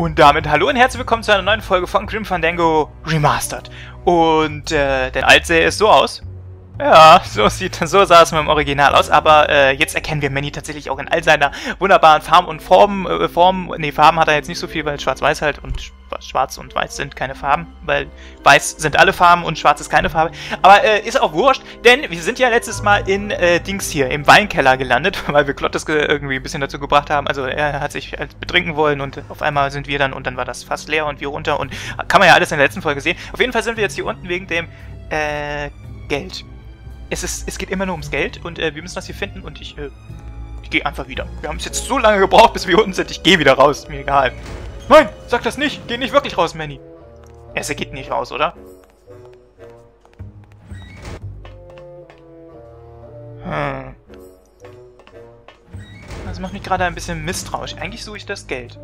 Und damit hallo und herzlich willkommen zu einer neuen Folge von Grim Fandango Remastered. Und äh, der Alt sähe es so aus. Ja, so sieht, so sah es mit dem Original aus, aber äh, jetzt erkennen wir Manny tatsächlich auch in all seiner wunderbaren Farben und Formen, äh, Formen, nee, Farben hat er jetzt nicht so viel, weil schwarz-weiß halt und schwarz und weiß sind keine Farben, weil weiß sind alle Farben und schwarz ist keine Farbe, aber äh, ist auch wurscht, denn wir sind ja letztes Mal in äh, Dings hier, im Weinkeller gelandet, weil wir Klottes irgendwie ein bisschen dazu gebracht haben, also er hat sich halt betrinken wollen und auf einmal sind wir dann und dann war das fast leer und wir runter und kann man ja alles in der letzten Folge sehen. Auf jeden Fall sind wir jetzt hier unten wegen dem, äh, Geld es, ist, es geht immer nur ums Geld und äh, wir müssen das hier finden und ich, äh, ich gehe einfach wieder. Wir haben es jetzt so lange gebraucht, bis wir unten sind. Ich gehe wieder raus. Mir egal. Nein, sag das nicht. Geh nicht wirklich raus, Manny. Er geht nicht raus, oder? Hm. Das macht mich gerade ein bisschen misstrauisch. Eigentlich suche ich das Geld.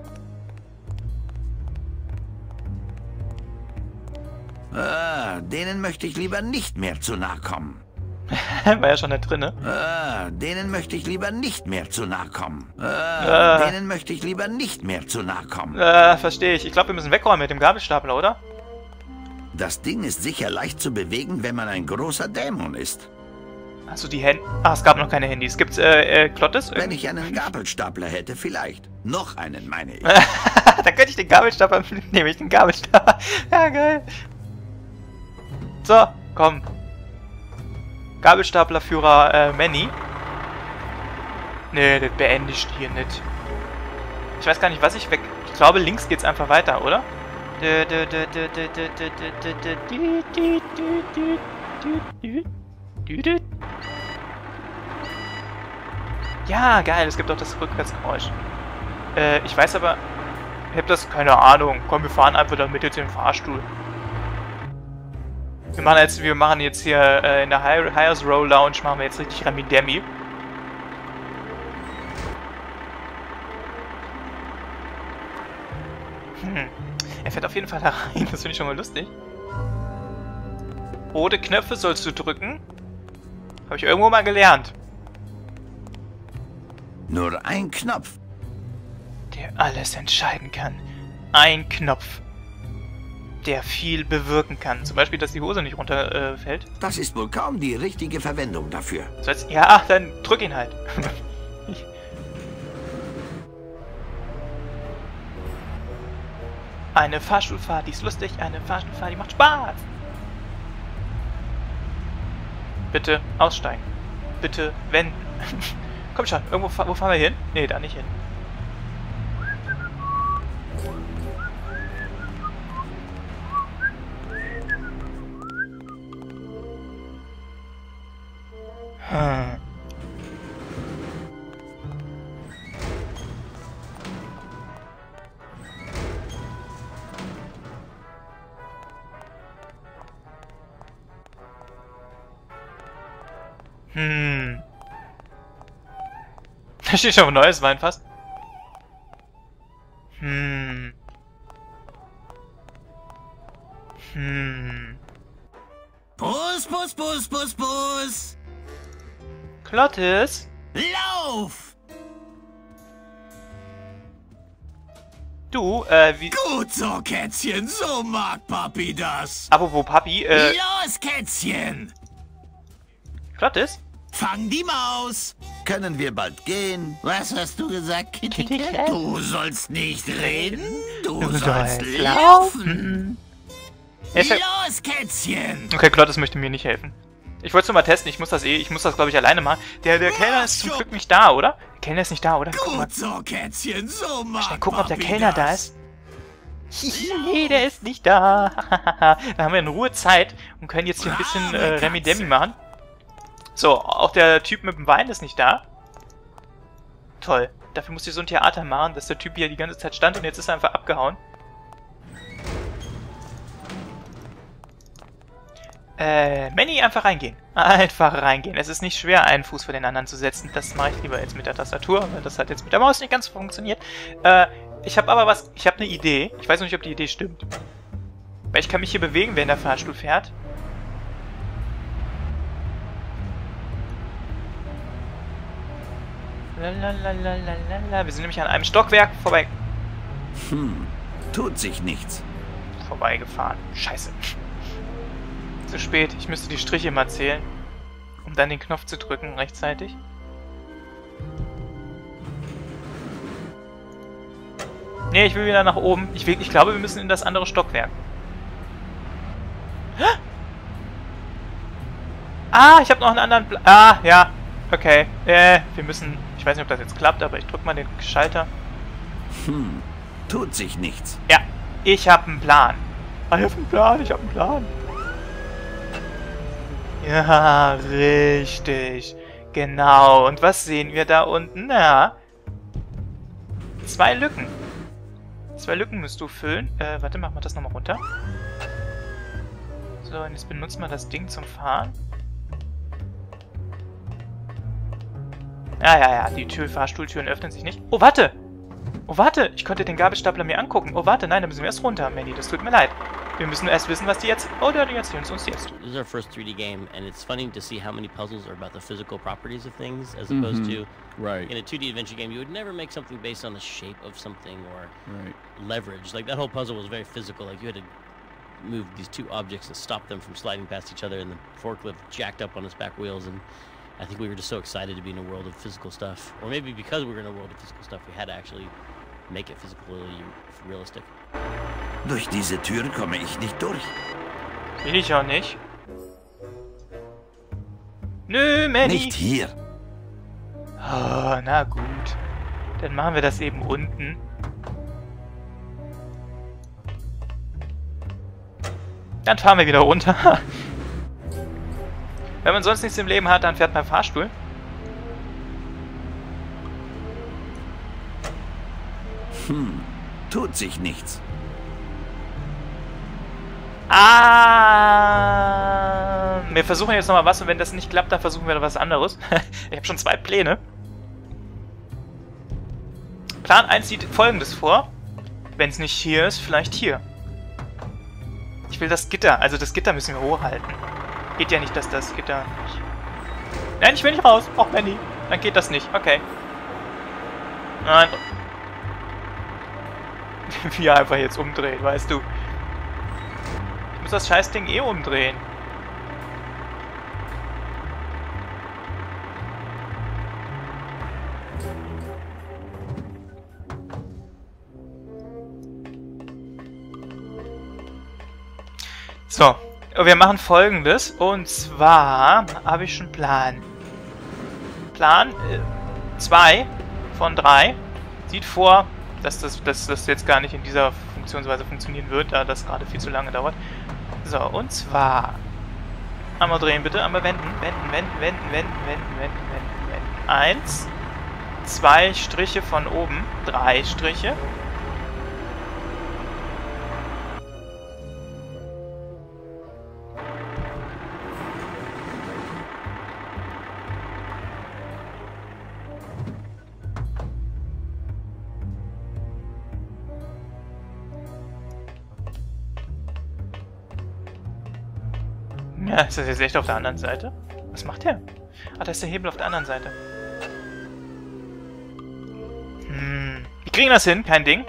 Ah, denen möchte ich lieber nicht mehr zu nahe kommen. War ja schon da drin, ne? Ah, denen möchte ich lieber nicht mehr zu nahe kommen. Ah, äh. Denen möchte ich lieber nicht mehr zu nahe kommen. Äh, verstehe ich. Ich glaube, wir müssen wegräumen mit dem Gabelstapler, oder? Das Ding ist sicher leicht zu bewegen, wenn man ein großer Dämon ist. Also die Hände... Ach, es gab noch keine Handys. Gibt's, äh, äh, Klottes? Wenn ich einen Gabelstapler hätte, vielleicht. Noch einen, meine ich. Dann könnte ich den Gabelstapler... Nehme ich den Gabelstapler. Ja, geil. So, komm. Gabelstaplerführer äh, Manny. Nee, das beende ich hier nicht. Ich weiß gar nicht, was ich weg... Ich glaube, links geht's einfach weiter, oder? Ja, geil, es gibt auch das Rückwärtsgeräusch. Äh, ich weiß aber... Ich hab das... Keine Ahnung. Komm, wir fahren einfach damit jetzt im Fahrstuhl. Wir machen jetzt, wir machen jetzt hier äh, in der Highest Row Lounge machen wir jetzt richtig Rami Demi. Hm. Er fährt auf jeden Fall da rein, das finde ich schon mal lustig. Rote Knöpfe sollst du drücken. Habe ich irgendwo mal gelernt. Nur ein Knopf. Der alles entscheiden kann. Ein Knopf der viel bewirken kann. Zum Beispiel, dass die Hose nicht runterfällt. Äh, das ist wohl kaum die richtige Verwendung dafür. So jetzt, ja, dann drück ihn halt. eine Fahrstuhlfahrt, die ist lustig. Eine Fahrstuhlfahrt, die macht Spaß. Bitte aussteigen. Bitte wenden. Komm schon, irgendwo wo fahren wir hin? Nee, da nicht hin. Hm. Da steht schon ein neues Wein fast. Hm. Hm. Bus, Bus, Bus, Bus, Bus. Klottes? Lauf! Du, äh, wie... Gut so, Kätzchen, so mag Papi das. Aber wo Papi, äh... Los, Kätzchen! Klottes? Fang die Maus! Können wir bald gehen? Was hast du gesagt, Kitty, Kitty Cat? Du sollst nicht reden, du, du sollst, sollst laufen. Los, Kätzchen! Okay, Klottes möchte mir nicht helfen. Ich wollte es nur mal testen, ich muss das eh, ich muss das glaube ich alleine machen. Der, der Kellner ist zum Glück nicht da, oder? Der Kellner ist nicht da, oder? Gut so, Kätzchen, so mag Schnell gucken, ob der Kellner da ist. nee, der ist nicht da. Dann haben wir in Ruhe Zeit und können jetzt hier ein bisschen äh, Remi Demi machen. So, auch der Typ mit dem Wein ist nicht da. Toll. Dafür musste ich so ein Theater machen, dass der Typ hier die ganze Zeit stand und jetzt ist er einfach abgehauen. Äh, Manny, einfach reingehen. Einfach reingehen. Es ist nicht schwer, einen Fuß vor den anderen zu setzen. Das mache ich lieber jetzt mit der Tastatur, weil das hat jetzt mit der Maus nicht ganz funktioniert. Äh, ich habe aber was... Ich habe eine Idee. Ich weiß noch nicht, ob die Idee stimmt. Weil ich kann mich hier bewegen, wenn der Fahrstuhl fährt. Lalalala. Wir sind nämlich an einem Stockwerk vorbei. Hm, tut sich nichts. Vorbeigefahren. Scheiße. Zu spät. Ich müsste die Striche mal zählen. Um dann den Knopf zu drücken rechtzeitig. Nee, ich will wieder nach oben. Ich, will, ich glaube, wir müssen in das andere Stockwerk. Ah, ich habe noch einen anderen... Pla ah, ja. Okay. Äh, wir müssen... Ich weiß nicht, ob das jetzt klappt, aber ich drück mal den Schalter. Hm, tut sich nichts. Ja, ich habe einen Plan. Ich habe einen Plan, ich habe einen Plan. Ja, richtig. Genau. Und was sehen wir da unten? Na, zwei Lücken. Zwei Lücken musst du füllen. Äh, warte, machen wir das nochmal runter. So, und jetzt benutzen wir das Ding zum Fahren. Ja, ja, ja, die Tür, Fahrstuhltüren öffnen sich nicht. Oh, warte! Oh, warte! Ich konnte den Gabelstapler mir angucken. Oh, warte, nein, da müssen wir erst runter, Manny. Das tut mir leid. Wir müssen erst wissen, was die jetzt... Oh, die erzählen es uns jetzt. This is our first 3D game, and it's funny to see how many puzzles are about the physical properties of things, as opposed mm -hmm. to... Right. In a 2D adventure game, you would never make something based on the shape of something or right. leverage. Like, that whole puzzle was very physical. Like, you had to move these two objects and stop them from sliding past each other, and the forklift jacked up on its back wheels, and I think we were just so excited to be in a world of physical stuff. Or maybe because we were in a world of physical stuff, we had to actually make it physically realistic. Durch diese Tür komme ich nicht durch. Ich auch nicht. Nö, Manny. Nicht hier. Oh, na gut. Dann machen wir das eben unten. Dann fahren wir wieder runter. Wenn man sonst nichts im Leben hat, dann fährt man Fahrstuhl. Hm, tut sich nichts. Ah, wir versuchen jetzt nochmal was und wenn das nicht klappt, dann versuchen wir was anderes. ich habe schon zwei Pläne. Plan 1 sieht folgendes vor. Wenn es nicht hier ist, vielleicht hier. Ich will das Gitter, also das Gitter müssen wir hochhalten. Geht ja nicht, dass das Gitter nicht... Nein, ich will nicht raus. Auch Manny. Dann geht das nicht. Okay. Nein. Wie einfach jetzt umdreht, weißt du. Ich muss das Scheißding eh umdrehen. So, wir machen folgendes. Und zwar habe ich schon Plan. Plan 2 äh, von 3 sieht vor, dass das, dass das jetzt gar nicht in dieser Funktionsweise funktionieren wird, da das gerade viel zu lange dauert. So, und zwar... Einmal drehen bitte, einmal wenden, wenden, wenden, wenden, wenden, wenden, wenden, wenden, wenden. Eins, zwei Striche von oben, drei Striche. Ja, ist das jetzt echt auf der anderen Seite? Was macht der? Ah, da ist der Hebel auf der anderen Seite. Hm. Wir kriegen das hin, kein Ding.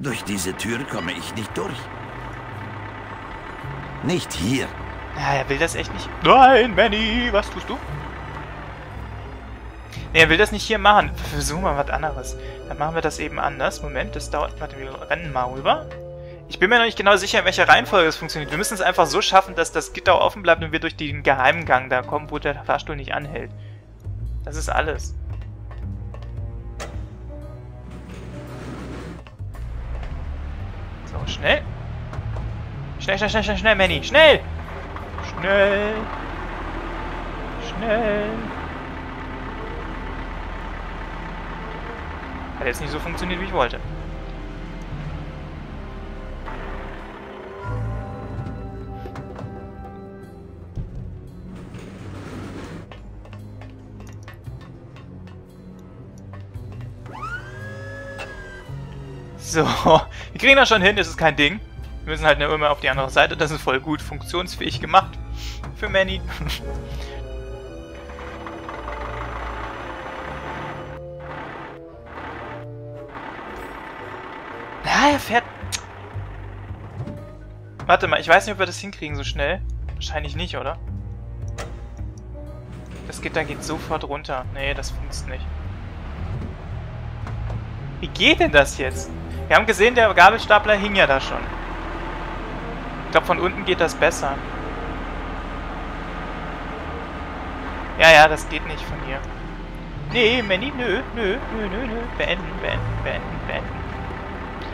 Durch diese Tür komme ich nicht durch. Nicht hier. Ja, er will das echt nicht. Nein, Manny, was tust du? Ne, er will das nicht hier machen. Versuchen wir was anderes. Dann machen wir das eben anders. Moment, das dauert... Warte, wir rennen mal rüber. Ich bin mir noch nicht genau sicher, in welcher Reihenfolge es funktioniert. Wir müssen es einfach so schaffen, dass das Gitter offen bleibt und wir durch den Geheimgang da kommen, wo der Fahrstuhl nicht anhält. Das ist alles. So, schnell. Schnell, schnell, schnell, schnell, schnell, Manny. Schnell! Schnell! Schnell! Hat jetzt nicht so funktioniert, wie ich wollte. So, wir kriegen das schon hin, das ist kein Ding. Wir müssen halt nur immer auf die andere Seite. Das ist voll gut funktionsfähig gemacht. Für Manny. ja, er fährt... Warte mal, ich weiß nicht, ob wir das hinkriegen so schnell. Wahrscheinlich nicht, oder? Das Gitter geht sofort runter. Nee, das funktioniert nicht. Wie geht denn das jetzt? Wir haben gesehen, der Gabelstapler hing ja da schon. Ich glaube, von unten geht das besser. Ja, ja, das geht nicht von hier. Nee, Manny, nö, nö, nö, nö, nö. Beenden, beenden, beenden, beenden.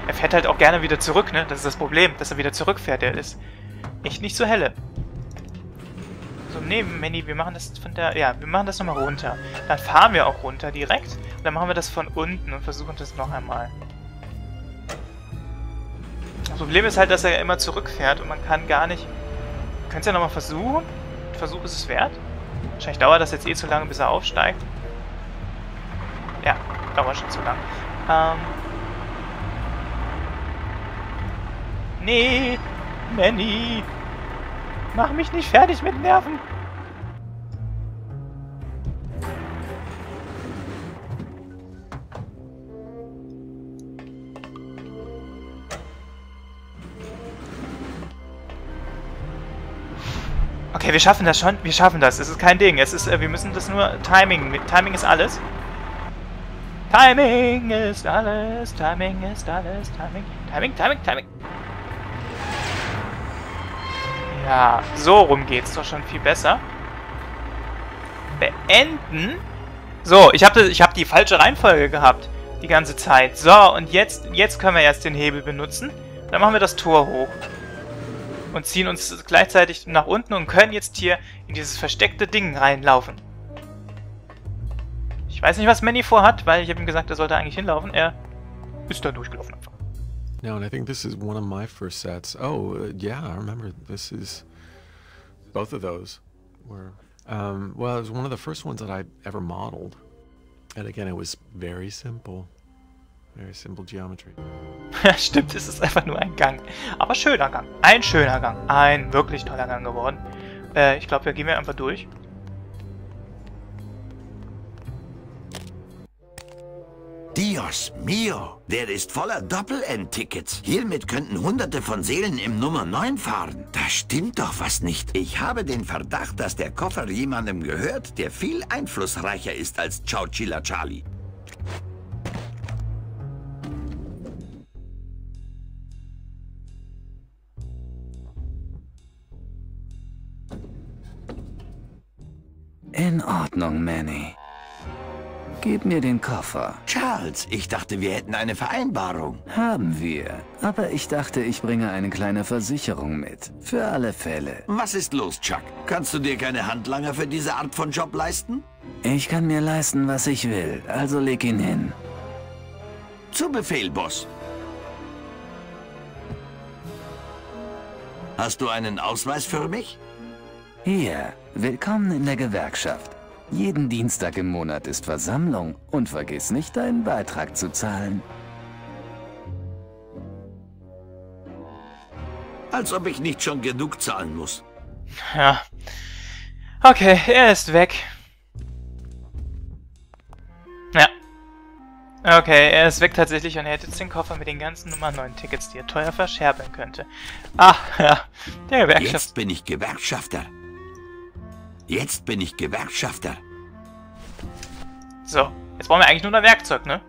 Er fährt halt auch gerne wieder zurück, ne? Das ist das Problem, dass er wieder zurückfährt. Der ist echt nicht so helle. So, nee, Manny, wir machen das von der... Ja, wir machen das nochmal runter. Dann fahren wir auch runter direkt. Und dann machen wir das von unten und versuchen das noch einmal. Das Problem ist halt, dass er immer zurückfährt und man kann gar nicht... Könnt ihr ja nochmal versuchen? Versuch ist es wert. Wahrscheinlich dauert das jetzt eh zu lange, bis er aufsteigt. Ja, dauert schon zu lang. Ähm... Nee, Manny. Mach mich nicht fertig mit Nerven. Okay, wir schaffen das schon. Wir schaffen das. Es ist kein Ding. Es ist, äh, wir müssen das nur Timing. Timing ist alles. Timing ist alles. Timing ist alles. Timing. Timing, Timing, Timing. Ja, so rum geht's doch schon viel besser. Beenden. So, ich habe ich hab die falsche Reihenfolge gehabt. Die ganze Zeit. So, und jetzt, jetzt können wir erst den Hebel benutzen. Dann machen wir das Tor hoch. Und ziehen uns gleichzeitig nach unten und können jetzt hier in dieses versteckte Ding reinlaufen. Ich weiß nicht, was Manny vorhat, weil ich habe ihm gesagt, er sollte eigentlich hinlaufen. Er ist da durchgelaufen. No, and I think this is one of my first sets. Oh, uh, yeah, I remember this is both of those were um, well, it was one of the first ones that I ever modeled. And again, it was very simple. Very simple geometry. Stimmt, es ist einfach nur ein Gang. Aber schöner Gang. Ein schöner Gang. Ein wirklich toller Gang geworden. Äh, ich glaube, wir gehen wir einfach durch. Dios mio, der ist voller Doppel-End-Tickets. Hiermit könnten hunderte von Seelen im Nummer 9 fahren. Da stimmt doch was nicht. Ich habe den Verdacht, dass der Koffer jemandem gehört, der viel einflussreicher ist als Chowchilla Charlie. In Ordnung, Manny. Gib mir den Koffer. Charles, ich dachte, wir hätten eine Vereinbarung. Haben wir. Aber ich dachte, ich bringe eine kleine Versicherung mit. Für alle Fälle. Was ist los, Chuck? Kannst du dir keine Handlanger für diese Art von Job leisten? Ich kann mir leisten, was ich will. Also leg ihn hin. Zu Befehl, Boss. Hast du einen Ausweis für mich? Hier, willkommen in der Gewerkschaft. Jeden Dienstag im Monat ist Versammlung und vergiss nicht, deinen Beitrag zu zahlen. Als ob ich nicht schon genug zahlen muss. Ja. Okay, er ist weg. Ja. Okay, er ist weg tatsächlich und er hätte jetzt den Koffer mit den ganzen Nummer 9 Tickets, die er teuer verscherbeln könnte. Ach, ja. Der Gewerkschaft. Jetzt bin ich Gewerkschafter. Jetzt bin ich Gewerkschafter. So, jetzt brauchen wir eigentlich nur ein Werkzeug, ne?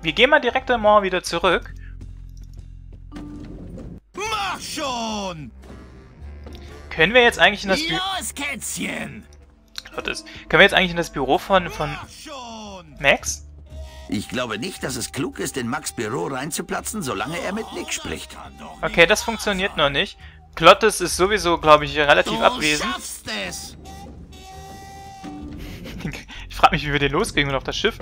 Wir gehen mal direkt einmal wieder zurück. Mach schon! Können wir jetzt eigentlich in das Büro... Los, Kätzchen! Können wir jetzt eigentlich in das Büro von, von Max? Ich glaube nicht, dass es klug ist, in Max Büro reinzuplatzen, solange er mit Nick spricht. Okay, das funktioniert noch nicht. Klottes ist sowieso, glaube ich, relativ du abwesend. Ich frage mich, wie wir den loskriegen und auf das Schiff.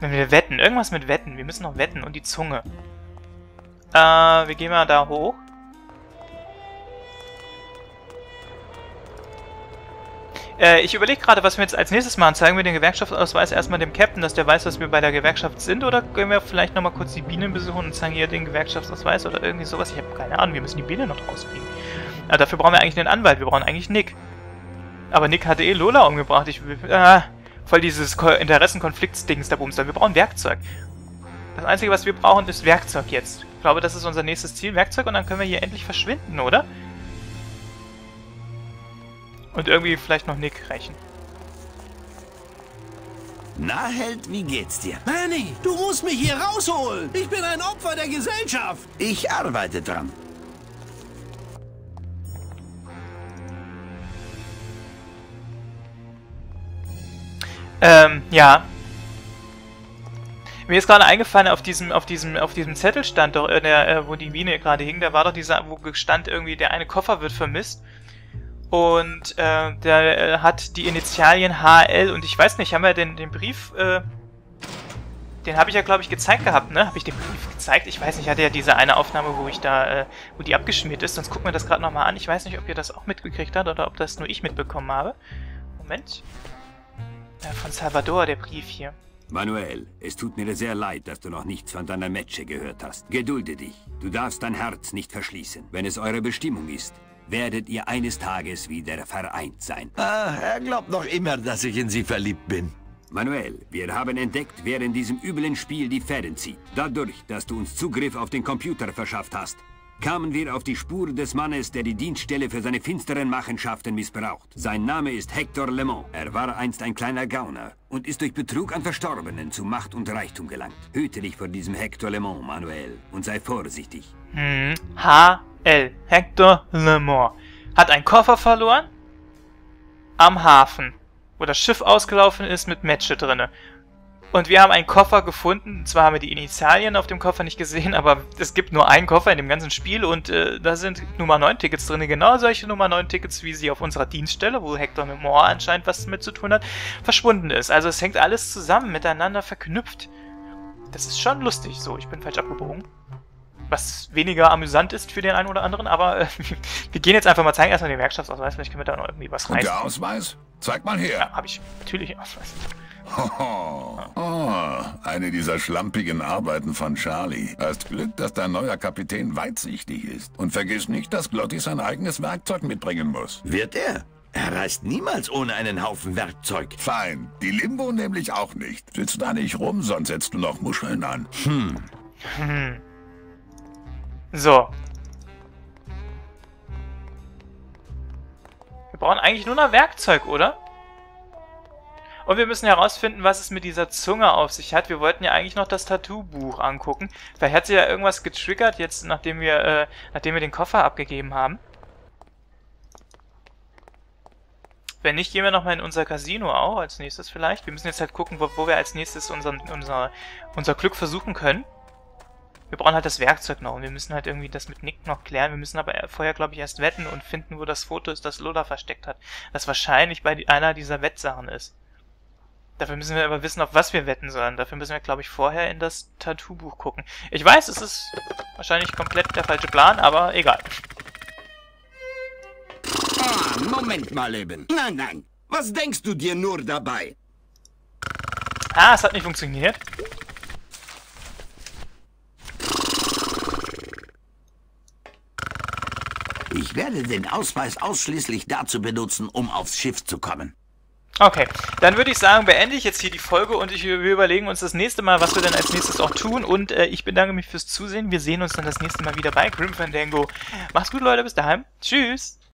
Wenn wir wetten. Irgendwas mit wetten. Wir müssen noch wetten. Und die Zunge. Äh, wir gehen mal da hoch. Äh, ich überlege gerade, was wir jetzt als nächstes machen. Zeigen wir den Gewerkschaftsausweis erstmal dem Captain, dass der weiß, dass wir bei der Gewerkschaft sind? Oder können wir vielleicht nochmal kurz die Bienen besuchen und zeigen ihr den Gewerkschaftsausweis oder irgendwie sowas? Ich habe keine Ahnung, wir müssen die Biene noch rauskriegen. Aber dafür brauchen wir eigentlich einen Anwalt, wir brauchen eigentlich Nick. Aber Nick hatte eh Lola umgebracht. Ich. Äh, voll dieses Interessenkonfliktsdings da bums. Wir brauchen Werkzeug. Das Einzige, was wir brauchen, ist Werkzeug jetzt. Ich glaube, das ist unser nächstes Ziel. Werkzeug und dann können wir hier endlich verschwinden, oder? Und irgendwie vielleicht noch Nick rächen. Na, Held, wie geht's dir? Manny, du musst mich hier rausholen. Ich bin ein Opfer der Gesellschaft. Ich arbeite dran. Ähm, ja. Mir ist gerade eingefallen, auf diesem, auf diesem, auf diesem Zettel stand doch, äh, der, äh, wo die Mine gerade hing, da war doch dieser, wo stand irgendwie, der eine Koffer wird vermisst. Und äh, der äh, hat die Initialien HL und ich weiß nicht, haben wir den, den Brief, äh, den habe ich ja, glaube ich, gezeigt gehabt, ne? Habe ich den Brief gezeigt? Ich weiß nicht, hatte ja diese eine Aufnahme, wo ich da, äh, wo die abgeschmiert ist. Sonst gucken wir das gerade nochmal an. Ich weiß nicht, ob ihr das auch mitgekriegt habt oder ob das nur ich mitbekommen habe. Moment. Äh, von Salvador, der Brief hier. Manuel, es tut mir sehr leid, dass du noch nichts von deiner Metsche gehört hast. Gedulde dich. Du darfst dein Herz nicht verschließen. Wenn es eure Bestimmung ist, werdet ihr eines Tages wieder vereint sein. Ah, er glaubt noch immer, dass ich in sie verliebt bin. Manuel, wir haben entdeckt, wer in diesem üblen Spiel die Fäden zieht. Dadurch, dass du uns Zugriff auf den Computer verschafft hast, kamen wir auf die Spur des Mannes, der die Dienststelle für seine finsteren Machenschaften missbraucht. Sein Name ist Hector Lemont. Er war einst ein kleiner Gauner und ist durch Betrug an Verstorbenen zu Macht und Reichtum gelangt. Hüte dich vor diesem Hector Lemont, Manuel, und sei vorsichtig. Hm. H.L. Hector Lemont. Hat einen Koffer verloren am Hafen, wo das Schiff ausgelaufen ist mit Metsche drinne. Und wir haben einen Koffer gefunden. Zwar haben wir die Initialien auf dem Koffer nicht gesehen, aber es gibt nur einen Koffer in dem ganzen Spiel und äh, da sind Nummer 9 Tickets drin. Genau solche Nummer 9 Tickets, wie sie auf unserer Dienststelle, wo Hector Memoir anscheinend was mit zu tun hat, verschwunden ist. Also es hängt alles zusammen, miteinander verknüpft. Das ist schon lustig. So, ich bin falsch abgebogen. Was weniger amüsant ist für den einen oder anderen, aber äh, wir gehen jetzt einfach mal zeigen erstmal den Werkstattsausweis. Vielleicht können wir da noch irgendwie was reißen. Und der Ausweis? Zeig mal her. Ja, habe ich. Natürlich Ausweis. Oh, oh, eine dieser schlampigen Arbeiten von Charlie. Hast Glück, dass dein neuer Kapitän weitsichtig ist. Und vergiss nicht, dass Glotty sein eigenes Werkzeug mitbringen muss. Wird er? Er reist niemals ohne einen Haufen Werkzeug. Fein. Die Limbo nämlich auch nicht. Sitz da nicht rum, sonst setzt du noch Muscheln an. Hm. Hm. So. Wir brauchen eigentlich nur noch Werkzeug, oder? Und wir müssen herausfinden, was es mit dieser Zunge auf sich hat. Wir wollten ja eigentlich noch das Tattoo-Buch angucken. Vielleicht hat sie ja irgendwas getriggert, jetzt nachdem wir, äh, nachdem wir den Koffer abgegeben haben. Wenn nicht, gehen wir nochmal in unser Casino auch als nächstes vielleicht. Wir müssen jetzt halt gucken, wo, wo wir als nächstes unseren, unser, unser Glück versuchen können. Wir brauchen halt das Werkzeug noch und wir müssen halt irgendwie das mit Nick noch klären. Wir müssen aber vorher, glaube ich, erst wetten und finden, wo das Foto ist, das Lola versteckt hat. Das wahrscheinlich bei einer dieser Wettsachen ist. Dafür müssen wir aber wissen, auf was wir wetten sollen. Dafür müssen wir, glaube ich, vorher in das Tattoo-Buch gucken. Ich weiß, es ist wahrscheinlich komplett der falsche Plan, aber egal. Ah, Moment mal eben. Nein, nein. Was denkst du dir nur dabei? Ah, es hat nicht funktioniert. Werde den Ausweis ausschließlich dazu benutzen, um aufs Schiff zu kommen. Okay, dann würde ich sagen, beende ich jetzt hier die Folge und ich, wir überlegen uns das nächste Mal, was wir dann als nächstes auch tun. Und äh, ich bedanke mich fürs Zusehen. Wir sehen uns dann das nächste Mal wieder bei Grim Fandango. Macht's gut, Leute. Bis daheim. Tschüss.